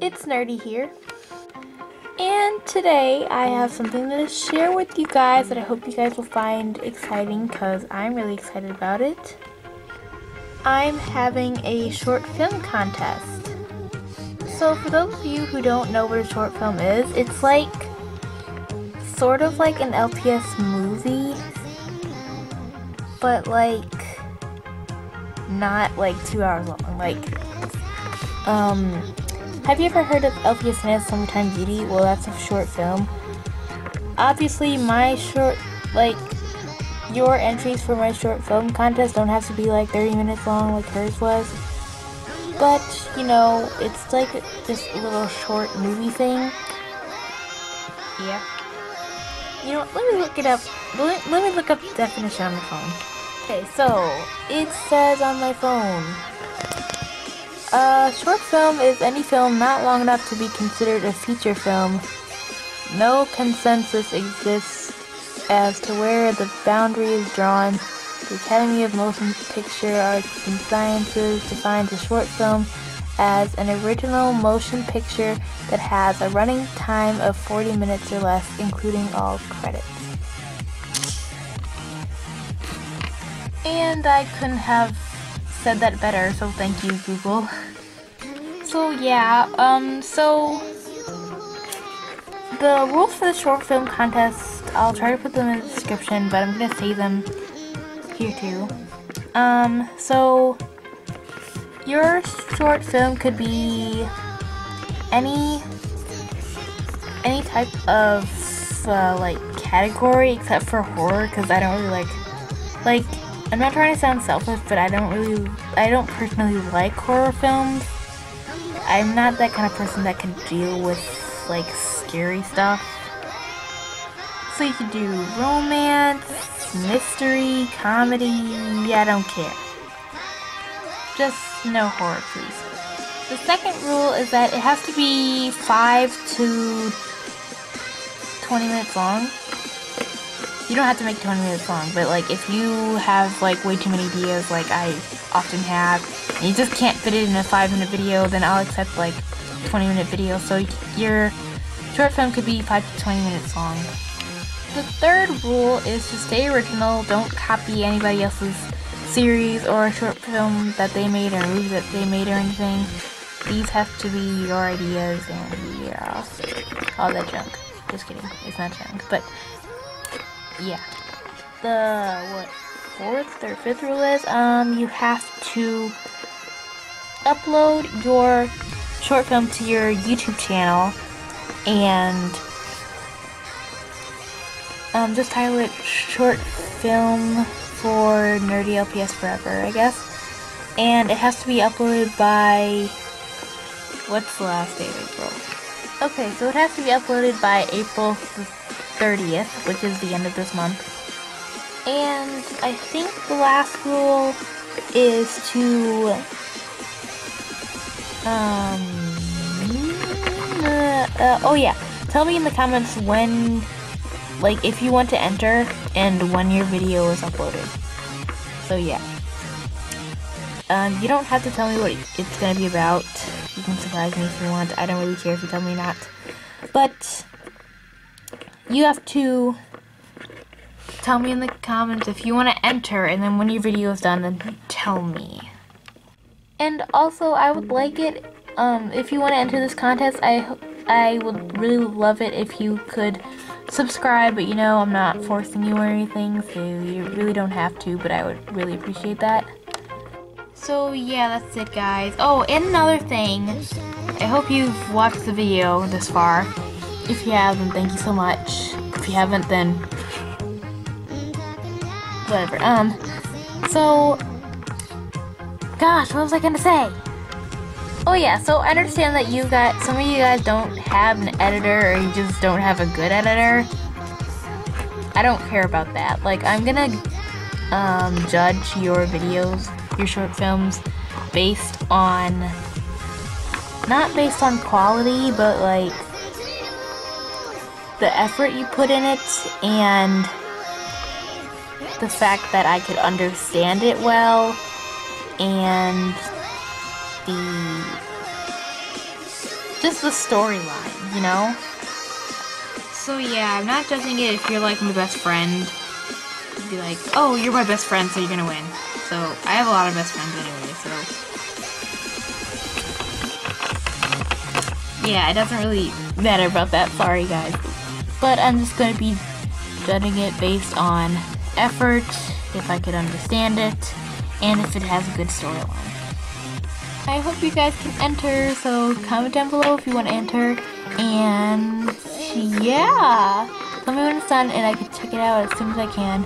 it's Nerdy here. And today I have something to share with you guys that I hope you guys will find exciting because I'm really excited about it. I'm having a short film contest. So for those of you who don't know what a short film is, it's like sort of like an LPS movie, but like not like two hours long. Like, um, have you ever heard of LPS Summertime Beauty? Well, that's a short film. Obviously, my short, like, your entries for my short film contest don't have to be like 30 minutes long like hers was. But, you know, it's like this little short movie thing. Yeah. You know, let me look it up. Let, let me look up the definition on the phone. Okay, so it says on my phone. A short film is any film not long enough to be considered a feature film. No consensus exists as to where the boundary is drawn. The Academy of Motion Picture Arts and Sciences defines a short film as an original motion picture that has a running time of 40 minutes or less, including all credits. And I couldn't have said that better, so thank you, Google. So yeah, um, so the rules for the short film contest, I'll try to put them in the description, but I'm gonna say them here too. Um, so your short film could be any any type of uh, like category except for horror because I don't really like like I'm not trying to sound selfish, but I don't really, I don't personally like horror films. I'm not that kind of person that can deal with, like, scary stuff. So you can do romance, mystery, comedy, yeah, I don't care. Just no horror, please. The second rule is that it has to be 5 to 20 minutes long you don't have to make 20 minutes long, but like if you have like way too many videos like I often have, and you just can't fit it in a 5 minute video, then I'll accept like 20 minute videos. So your short film could be 5 to 20 minutes long. The third rule is to stay original, don't copy anybody else's series or short film that they made or movie that they made or anything. These have to be your ideas and yeah, all that junk. Just kidding, it's not junk, but yeah. The what fourth or fifth rule is um you have to upload your short film to your YouTube channel and um just title it short film for nerdy LPS forever I guess. And it has to be uploaded by what's the last day of April? Okay so it has to be uploaded by April 30th, which is the end of this month. And I think the last rule is to um uh, uh, oh yeah, tell me in the comments when like if you want to enter and when your video is uploaded. So yeah. Um, you don't have to tell me what it's gonna be about. You can surprise me if you want. I don't really care if you tell me not. But you have to tell me in the comments if you want to enter and then when your video is done then tell me. And also I would like it um, if you want to enter this contest I I would really love it if you could subscribe but you know I'm not forcing you or anything so you really don't have to but I would really appreciate that. So yeah that's it guys. Oh and another thing. I hope you've watched the video this far if you have, then thank you so much. If you haven't, then whatever. Um, so, gosh, what was I gonna say? Oh yeah, so I understand that you got some of you guys don't have an editor or you just don't have a good editor. I don't care about that. Like, I'm gonna um, judge your videos, your short films, based on not based on quality, but like the effort you put in it and the fact that I could understand it well and the just the storyline, you know? So yeah, I'm not judging it if you're like my best friend. Be like, oh, you're my best friend, so you're gonna win. So I have a lot of best friends anyway, so yeah, it doesn't really matter about that. Sorry, guys. But I'm just gonna be judging it based on effort, if I could understand it, and if it has a good storyline. I hope you guys can enter, so comment down below if you want to enter, and yeah, tell me when it's done and I can check it out as soon as I can.